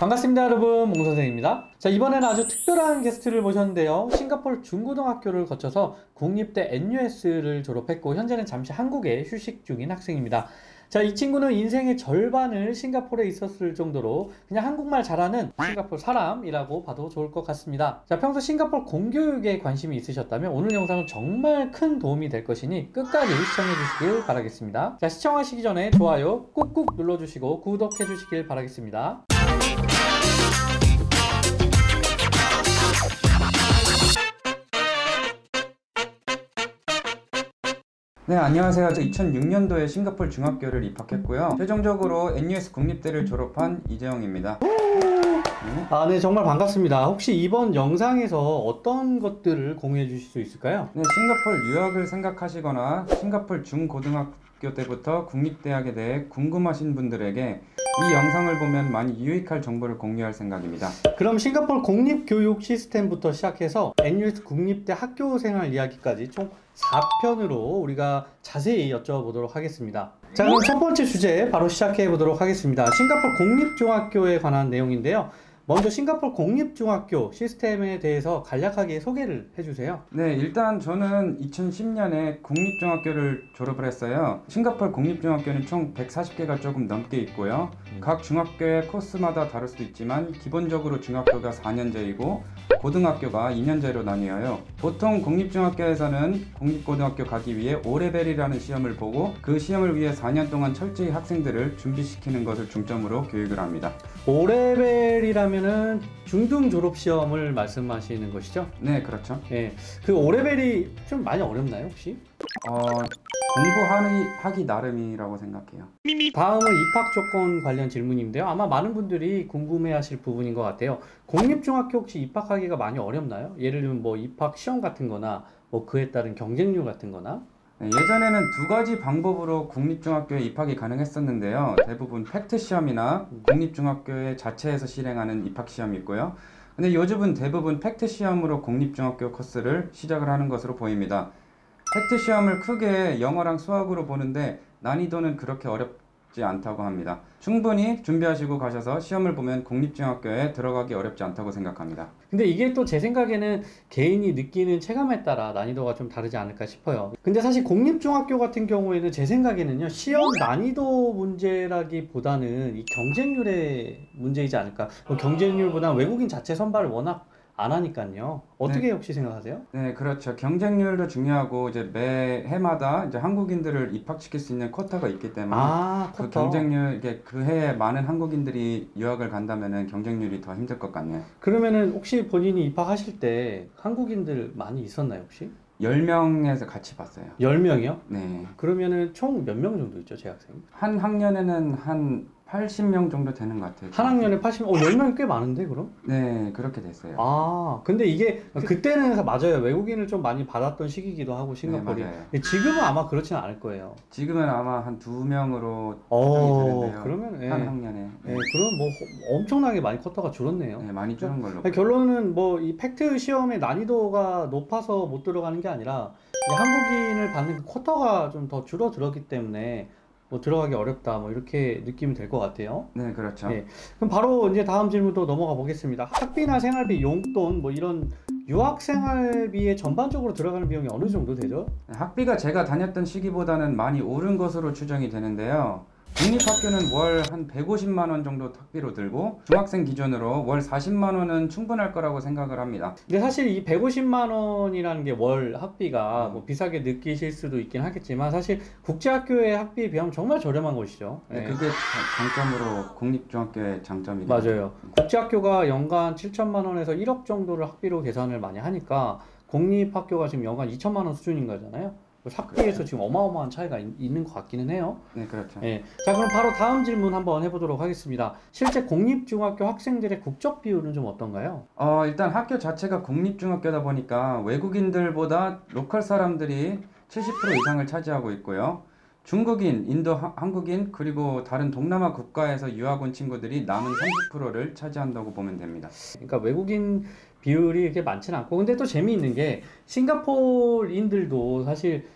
반갑습니다 여러분. 몽선생입니다. 자 이번에는 아주 특별한 게스트를 모셨는데요. 싱가포르 중고등학교를 거쳐서 국립대 NUS를 졸업했고 현재는 잠시 한국에 휴식 중인 학생입니다. 자 이 친구는 인생의 절반을 싱가포르에 있었을 정도로 그냥 한국말 잘하는 싱가포르 사람이라고 봐도 좋을 것 같습니다. 자 평소 싱가포르 공교육에 관심이 있으셨다면 오늘 영상은 정말 큰 도움이 될 것이니 끝까지 시청해 주시길 바라겠습니다. 자 시청하시기 전에 좋아요 꾹꾹 눌러주시고 구독해 주시길 바라겠습니다 네, 안녕하세요. 저 2006년도에 싱가포르 중학교를 입학했고요. 최종적으로 NUS 국립대를 졸업한 이재영입니다. 아, 네, 정말 반갑습니다. 혹시 이번 영상에서 어떤 것들을 공유해 주실 수 있을까요? 네, 싱가포르 유학을 생각하시거나 싱가포르 중고등학교 때부터 국립대학에 대해 궁금하신 분들에게 이 영상을 보면 많이 유익할 정보를 공유할 생각입니다. 그럼 싱가포르 공립교육 시스템부터 시작해서 NUS 국립대 학교 생활 이야기까지 총 4편으로 우리가 자세히 여쭤보도록 하겠습니다. 자, 그럼 첫 번째 주제 바로 시작해 보도록 하겠습니다. 싱가포르 공립중학교에 관한 내용인데요. 먼저 싱가포르 공립중학교 시스템에 대해서 간략하게 소개를 해주세요. 네, 일단 저는 2010년에 국립중학교를 졸업을 했어요. 싱가포르 공립중학교는 총 140개가 조금 넘게 있고요. 각 중학교의 코스마다 다를 수도 있지만 기본적으로 중학교가 4년제이고 고등학교가 2년제로 나뉘어요. 보통 공립중학교에서는 공립고등학교 가기 위해 5레벨이라는 시험을 보고 그 시험을 위해 4년 동안 철저히 학생들을 준비시키는 것을 중점으로 교육을 합니다. 5레벨이라면 은 중등 졸업 시험을 말씀하시는 것이죠? 네, 그렇죠. 예. 그 5레벨이 좀 많이 어렵나요, 혹시? 어, 공부하기 하기 나름이라고 생각해요. 다음은 입학 조건 관련 질문인데요. 아마 많은 분들이 궁금해하실 부분인 것 같아요. 공립중학교 혹시 입학하기가 많이 어렵나요? 예를 들면 뭐 입학 시험 같은-거나 뭐 그에 따른 경쟁률 같은-거나. 네, 예전에는 두 가지 방법으로 국립중학교에 입학이 가능했었는데요. 대부분 PACT 시험이나 국립중학교의 자체에서 실행하는 입학 시험이 있고요. 근데 요즘은 대부분 PACT 시험으로 공립중학교 코스를 시작을 하는 것으로 보입니다. PACT 시험을 크게 영어랑 수학으로 보는데 난이도는 그렇게 어렵 지 않다고 합니다. 충분히 준비하시고 가셔서 시험을 보면 공립중학교에 들어가기 어렵지 않다고 생각합니다. 근데 이게 또 제 생각에는 개인이 느끼는 체감에 따라 난이도가 좀 다르지 않을까 싶어요. 근데 사실 공립중학교 같은 경우에는 제 생각에는요, 시험 난이도 문제라기보다는 이 경쟁률의 문제이지 않을까. 뭐 경쟁률보다 외국인 자체 선발을 워낙 안 하니까요. 어떻게 혹시 생각하세요? 네, 그렇죠. 경쟁률도 중요하고 이제 매 해마다 이제 한국인들을 입학시킬 수 있는 쿼터가 있기 때문에 아, 그 쿼터. 경쟁률 이게 그 해에 많은 한국인들이 유학을 간다면은 경쟁률이 더 힘들 것 같네요. 그러면은 혹시 본인이 입학하실 때 한국인들 많이 있었나요, 혹시? 10명에서 같이 봤어요. 10명이요? 네. 그러면은 총 몇 명 정도 있죠, 재학생? 한 학년에는 한 80명 정도 되는 것 같아요. 한 학년에 80, 어, 10명이 꽤 많은데, 그럼? 네, 그렇게 됐어요. 아, 근데 이게 그때는 맞아요. 외국인을 좀 많이 받았던 시기이기도 하고 싱가포르이. 네, 지금은 아마 그렇지는 않을 거예요. 지금은 아마 한 두 명으로 어. 그러면 예. 한 학년에. 예, 그럼 뭐 호- 엄청나게 많이 쿼터가 줄었네요. 네, 많이 줄은 걸로. 결론은 뭐 이 팩트 시험의 난이도가 높아서 못 들어가는 게 아니라 이 한국인을 받는 그 쿼터가 좀 더 줄어들었기 때문에 뭐 들어가기 어렵다 뭐 이렇게 느끼면 될 것 같아요. 네, 그렇죠. 네. 그럼 바로 이제 다음 질문도 넘어가 보겠습니다. 학비나 생활비, 용돈 뭐 이런 유학 생활비에 전반적으로 들어가는 비용이 어느 정도 되죠? 학비가 제가 다녔던 시기보다는 많이 오른 것으로 추정이 되는데요. 국립학교는 월 한 150만 원 정도 학비로 들고 중학생 기준으로 월 40만 원은 충분할 거라고 생각을 합니다. 근데 사실 이 150만 원이라는 게 월 학비가 뭐 비싸게 느끼실 수도 있긴 하겠지만 사실 국제학교의 학비에 비하면 정말 저렴한 것이죠. 네, 네. 그게 자- 장점으로 국립중학교의 장점이죠. 맞아요. 국제학교가 연간 7천만 원에서 1억 정도를 학비로 계산을 많이 하니까 공립학교가 지금 연간 2천만 원 수준인 거잖아요. 학비에서 지금 어마어마한 차이가 있, 있는 것 같기는 해요. 네, 그렇죠. 예. 자, 그럼 바로 다음 질문 한번 해보도록 하겠습니다. 실제 공립중학교 학생들의 국적 비율은 좀 어떤가요? 어, 일단 학교 자체가 국립중학교다 보니까 외국인들보다 로컬 사람들이 70% 이상을 차지하고 있고요. 중국인, 인도, 하- 한국인, 그리고 다른 동남아 국가에서 유학 온 친구들이 남은 30%를 차지한다고 보면 됩니다. 그러니까 외국인 비율이 이렇게 많지는 않고. 근데 또 재미있는 게 싱가포르인들도 사실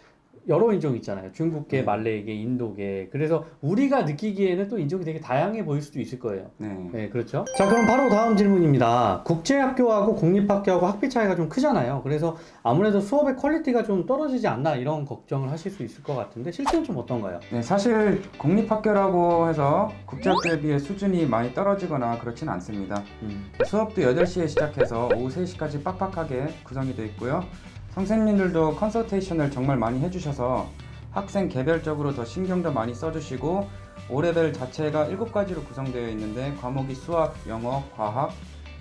여러 인종이 있잖아요. 중국계, 네. 말레이계, 인도계. 그래서 우리가 느끼기에는 또 인종이 되게 다양해 보일 수도 있을 거예요. 네. 네, 그렇죠. 자, 그럼 바로 다음 질문입니다. 국제학교하고 공립학교하고 학비 차이가 좀 크잖아요. 그래서 아무래도 수업의 quality가 좀 떨어지지 않나 이런 걱정을 하실 수 있을 것 같은데 실제는 좀 어떤가요? 네, 사실 공립학교라고 해서 국제학교에 비해 수준이 많이 떨어지거나 그렇진 않습니다. 음. 수업도 8시에 시작해서 오후 3시까지 빡빡하게 구성이 되어 있고요. 선생님들도 컨설테이션을 정말 많이 해주셔서 학생 개별적으로 더 신경도 많이 써주시고 5레벨 자체가 7가지로 구성되어 있는데 과목이 수학, 영어, 과학,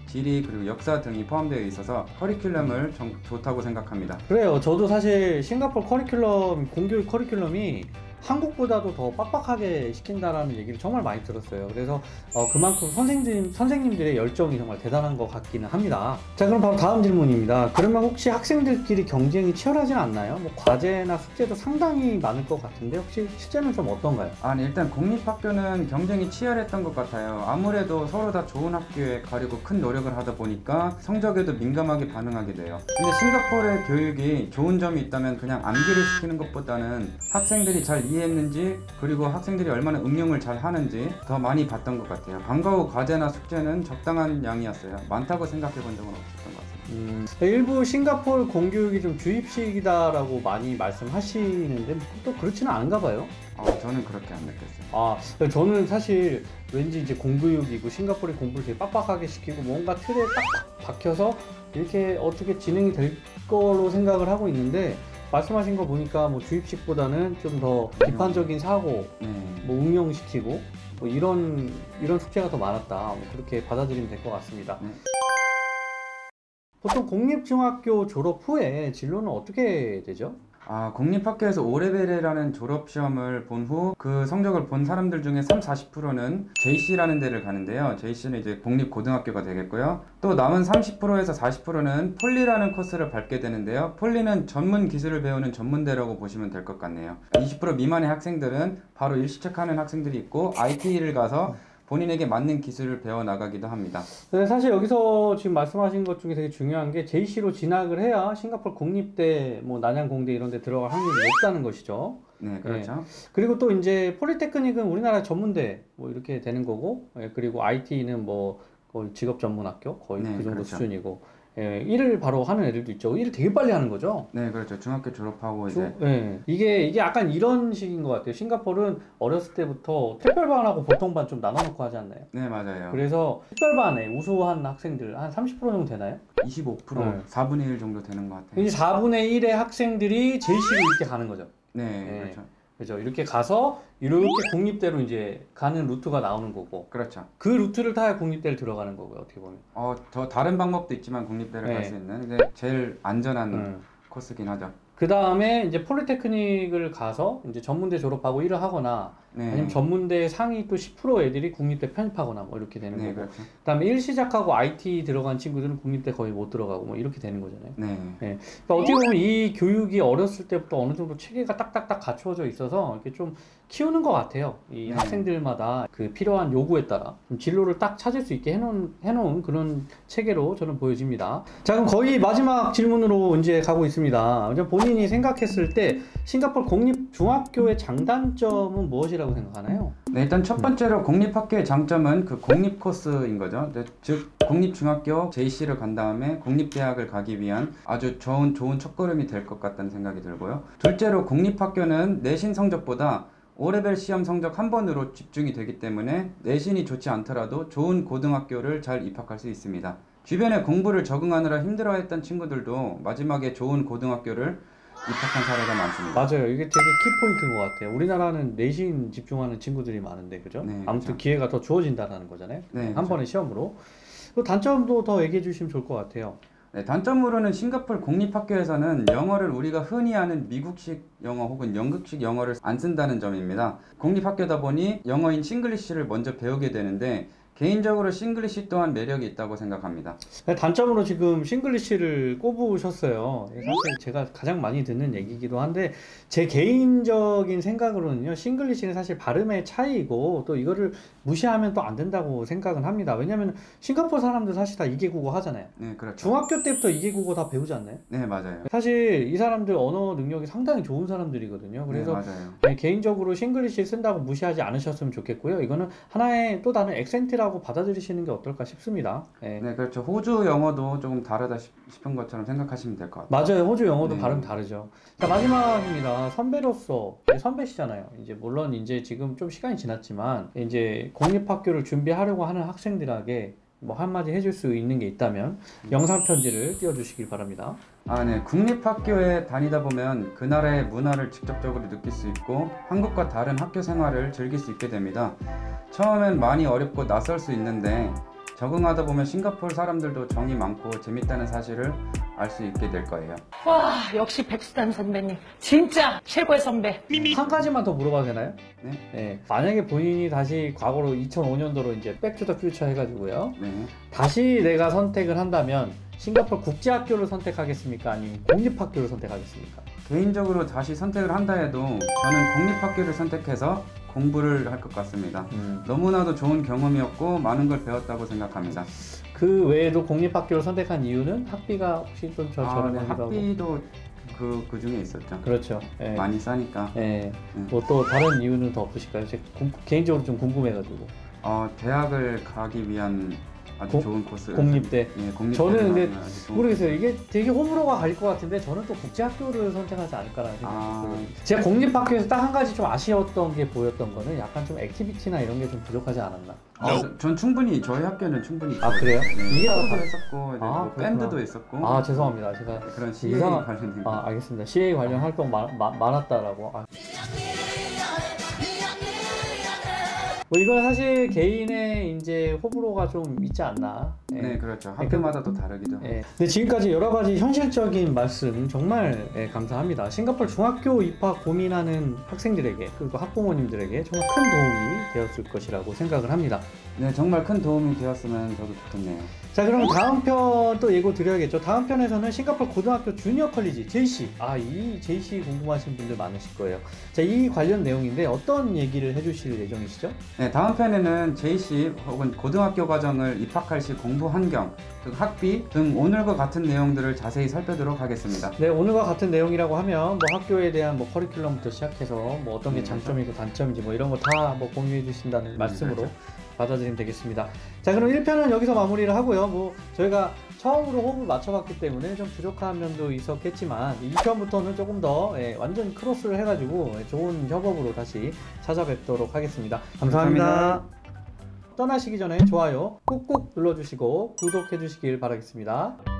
지리 그리고 역사 등이 포함되어 있어서 커리큘럼을 정- 좋다고 생각합니다. 그래요. 저도 사실 싱가포르 커리큘럼, 공교육 커리큘럼이 한국보다도 더 빡빡하게 시킨다라는 얘기를 정말 많이 들었어요. 그래서 어, 그만큼 선생님, 선생님들의 열정이 정말 대단한 것 같기는 합니다. 자, 그럼 바로 다음 질문입니다. 그러면 혹시 학생들끼리 경쟁이 치열하진 않나요? 뭐 과제나 숙제도 상당히 많을 것 같은데 혹시 실제는 좀 어떤가요? 아, 네, 일단 공립학교는 경쟁이 치열했던 것 같아요. 아무래도 서로 다 좋은 학교에 가려고 큰 노력을 하다 보니까 성적에도 민감하게 반응하게 돼요. 근데 싱가포르의 교육이 좋은 점이 있다면 그냥 암기를 시키는 것보다는 학생들이 잘 이해했는지 그리고 학생들이 얼마나 응용을 잘 하는지 더 많이 봤던 것 같아요. 방과 후 과제나 숙제는 적당한 양이었어요. 많다고 생각해 본 적은 없었던 것 같습니다. 음, 일부 싱가포르 공교육이 좀 주입식이다라고 많이 말씀하시는데 또 그렇지는 않은가 봐요. 아, 저는 그렇게 안 느꼈어요. 아, 저는 사실 왠지 이제 공교육이고 싱가포르 공부를 되게 빡빡하게 시키고 뭔가 틀에 딱 박혀서 이렇게 어떻게 진행이 될 거로 생각을 하고 있는데 말씀하신 거 보니까 뭐 주입식보다는 좀 더 비판적인 사고, 네. 뭐 응용시키고 뭐 이런 이런 숙제가 더 많았다. 뭐 그렇게 받아들이면 될 것 같습니다. 네. 보통 공립중학교 졸업 후에 진로는 어떻게 되죠? 아, 공립학교에서 5레벨이라는 졸업시험을 본 후 그 성적을 본 사람들 중에 3, 40%는 JC라는 데를 가는데요. JC는 이제 공립고등학교가 되겠고요. 또 남은 30%에서 40%는 폴리라는 코스를 밟게 되는데요. 폴리는 전문 기술을 배우는 전문대라고 보시면 될 것 같네요. 20% 미만의 학생들은 바로 일시책하는 학생들이 있고 IT를 가서 본인에게 맞는 기술을 배워 나가기도 합니다. 근데 사실 여기서 지금 말씀하신 것 중에 되게 중요한 게 JC로 진학을 해야 싱가포르 공립대, 뭐 난양 공대 이런 데 들어갈 확률이 높다는 것이죠. 네, 그렇죠. 그리고 또 이제 폴리테크닉은 우리나라 전문대 뭐 이렇게 되는 거고, 예, 그리고 IT는 뭐 거의 직업 전문 학교 거의 네, 그 정도 그렇죠. 수준이고, 예, 일을 바로 하는 애들도 있죠. 일을 되게 빨리 하는 거죠. 네, 그렇죠. 중학교 졸업하고 이제 중- 예. 이게 이게 약간 이런 식인 것 같아요. 싱가포르는 어렸을 때부터 특별반하고 보통반 좀 나눠놓고 하지 않나요? 네, 맞아요. 그래서 특별반에 우수한 학생들 한 30% 정도 되나요? 25% 네. 4분의 1 정도 되는 것 같아요. 이 4분의 1의 학생들이 JC로 이렇게 가는 거죠. 네, 네. 그렇죠. 그죠? 이렇게 가서 이렇게 공립대로 이제 가는 루트가 나오는 거고 그렇죠. 그 루트를 타야 공립대를 들어가는 거고요. 어떻게 보면. 어, 더 다른 방법도 있지만 공립대를 네. 갈수 있는 근데 제일 안전한 음. 코스긴 하죠. 그 다음에 이제 polytechnic을 가서 이제 전문대 졸업하고 일을 하거나 네. 아니면 전문대 상위 또 10% 애들이 국립대 편입하거나 뭐 이렇게 되는 네, 거고. 그렇죠. 그다음에 일 시작하고 ITE 들어간 친구들은 국립대 거의 못 들어가고 뭐 이렇게 되는 거잖아요. 네. 그러니까 어떻게 보면 이 교육이 어렸을 때부터 어느 정도 체계가 딱딱딱 갖추어져 있어서 이렇게 좀 키우는 것 같아요. 이 네. 학생들마다 그 필요한 요구에 따라 좀 진로를 딱 찾을 수 있게 해놓은, 해놓은 그런 체계로 저는 보여집니다. 자, 그럼 거의 마지막 질문으로 이제 가고 있습니다. 본인이 생각했을 때 싱가포르 공립 중학교의 장단점은 무엇이라 고 생각하나요? 네, 일단 첫 번째로 공립학교의 장점은 그 공립 코스인 거죠. 네, 즉 공립중학교 JC를 간 다음에 공립대학을 가기 위한 아주 좋은 좋은 첫걸음이 될 것 같다는 생각이 들고요. 둘째로 공립학교는 내신 성적보다 5레벨 시험 성적 한 번으로 집중이 되기 때문에 내신이 좋지 않더라도 좋은 고등학교를 잘 입학할 수 있습니다. 주변에 공부를 적응하느라 힘들어했던 친구들도 마지막에 좋은 고등학교를 입학한 사례가 많습니다. 맞아요. 이게 되게 키포인트인 것 같아요. 우리나라는 내신 집중하는 친구들이 많은데, 그죠? 네, 아무튼 그렇죠. 기회가 더 주어진다는 거잖아요. 네, 한 그렇죠. 번의 시험으로. 그 단점도 더 얘기해 주시면 좋을 것 같아요. 네, 단점으로는 싱가포르 공립학교에서는 영어를 우리가 흔히 아는 미국식 영어 혹은 영국식 영어를 안 쓴다는 점입니다. 공립학교다 보니 영어인 Singlish를 먼저 배우게 되는데 개인적으로 Singlish 또한 매력이 있다고 생각합니다. 단점으로 지금 Singlish를 꼽으셨어요. 사실 제가 가장 많이 듣는 얘기이기도 한데 제 개인적인 생각으로는요. Singlish는 사실 발음의 차이이고 또 이거를 무시하면 또 안 된다고 생각은 합니다. 왜냐면 싱가포르 사람들 사실 다 이개 국어 하잖아요. 네, 그렇죠. 중학교 때부터 이개 국어 다 배우지 않나요? 네, 맞아요. 사실 이 사람들 언어 능력이 상당히 좋은 사람들이거든요. 그래서 네, 맞아요. 네, 개인적으로 Singlish 쓴다고 무시하지 않으셨으면 좋겠고요. 이거는 하나의 또 다른 accent라고 받아들이시는 게 어떨까 싶습니다. 네. 네, 그렇죠. 호주 영어도 조금 다르다 싶- 싶은 것처럼 생각하시면 될 것 같아요. 맞아요. 호주 영어도 네. 발음 다르죠. 자, 마지막입니다. 선배로서 이제 선배시잖아요. 이제 물론 이제 지금 좀 시간이 지났지만 이제 공립학교를 준비하려고 하는 학생들에게 뭐 한마디 해줄 수 있는 게 있다면 영상 편지를 띄워주시길 바랍니다. 아, 네. 국립학교에 다니다 보면 그 나라의 문화를 직접적으로 느낄 수 있고 한국과 다른 학교 생활을 즐길 수 있게 됩니다. 처음엔 많이 어렵고 낯설 수 있는데 적응하다 보면 싱가포르 사람들도 정이 많고 재밌다는 사실을 알 수 있게 될 거예요. 와, 역시 백수단 선배님. 진짜 최고의 선배. 한 가지만 더 물어봐도 되나요? 네. 만약에 본인이 다시 과거로 2005년도로 이제 Back to the Future 해가지고요. 네. 다시 내가 선택을 한다면 싱가포르 국제학교를 선택하겠습니까? 아니면 공립학교를 선택하겠습니까? 개인적으로 다시 선택을 한다 해도 저는 공립학교를 선택해서 공부를 할 것 같습니다. 너무나도 좋은 경험이었고 많은 걸 배웠다고 생각합니다. 그 외에도 공립학교를 선택한 이유는 학비가 혹시 좀 저 아, 네. 저렴하기도 하고 학비도 그, 그 중에 있었죠. 그렇죠. 예. 많이 싸니까. 예. 음. 뭐또 다른 이유는 더 없으실까요? 궁- 개인적으로 좀 궁금해가지고 어, 대학을 가기 위한 아주 공- 좋은 코스. 공립대 예, 공립대. 저는 근데 모르겠어요. 이게 되게 호불호가 갈릴 것 같은데 저는 또 국제학교를 선택하지 않을까라는 생각이 아. 들거든요. 제가 공립학교에서 딱 한 가지 좀 아쉬웠던 게 보였던 거는 약간 좀 activity나 이런 게 좀 부족하지 않았나. 어, 저- 전 충분히 저희 학교는 충분히 아, 그래요? 네, 이게 또도 다- 했었고 아, 네, 뭐. 밴드도 있었고 아 죄송합니다. 제가 그런 CA 이상한- 관련된 아 알겠습니다. CA 관련 활동 마- 마- 많았다라고. 아. 뭐 이건 사실 개인의 이제 호불호가 좀 있지 않나. 예. 네 그렇죠 학교마다 또 다르기도 하고 예. 근데 지금까지 여러 가지 현실적인 말씀 정말 예, 감사합니다. 싱가포르 중학교 입학 고민하는 학생들에게 그리고 학부모님들에게 정말 큰 도움이 되었을 것이라고 생각을 합니다. 네 정말 큰 도움이 되었으면 저도 좋겠네요 자 그럼 다음 편 또 예고 드려야겠죠. 다음 편에서는 싱가포르 고등학교 주니어 컬리지 JC 아 이 JC 궁금하신 분들 많으실 거예요. 자 이 관련 내용인데 어떤 얘기를 해주실 예정이시죠? 네 다음 편에는 JC 혹은 고등학교 과정을 입학할 시 공부 환경 그 학비 등 오늘과 같은 내용들을 자세히 살펴보도록 하겠습니다 네, 오늘과 같은 내용이라고 하면 뭐 학교에 대한 뭐 커리큘럼부터 시작해서 뭐 어떤 게 네, 장점이고 단점인지 뭐 이런 거 다 뭐 공유해 주신다는 말씀으로 그렇죠. 받아들이면 되겠습니다. 자, 그럼 1편은 여기서 마무리를 하고요. 뭐 저희가 처음으로 호흡을 맞춰봤기 때문에 좀 부족한 면도 있었겠지만 2편부터는 조금 더 예, 완전 크로스를 해가지고 예, 좋은 협업으로 다시 찾아뵙도록 하겠습니다. 감사합니다. 감사합니다. 떠나시기 전에 좋아요 꾹꾹 눌러주시고 구독해 주시길 바라겠습니다.